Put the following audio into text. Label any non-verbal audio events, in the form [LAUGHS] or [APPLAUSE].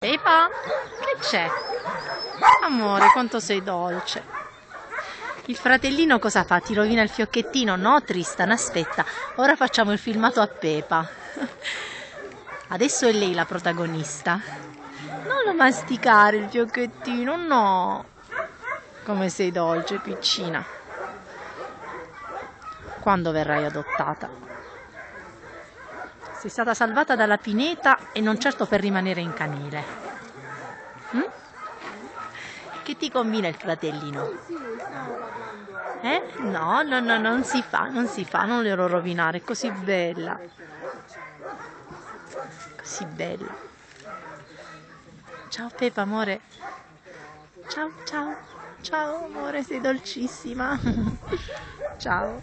Pepa, che c'è? Amore, quanto sei dolce. Il fratellino cosa fa? Ti rovina il fiocchettino? No, Tristan, aspetta. Ora facciamo il filmato a Pepa. Adesso è lei la protagonista. Non lo masticare il fiocchettino, no. Come sei dolce, piccina. Quando verrai adottata? Sei stata salvata dalla pineta e non certo per rimanere in canile. Mm? Che ti combina il fratellino? Eh? No, no, no, non si fa, non si fa, non glielo rovinare, è così bella. Così bella. Ciao Pepa, amore. Ciao, ciao. Ciao amore, sei dolcissima. [LAUGHS] ciao.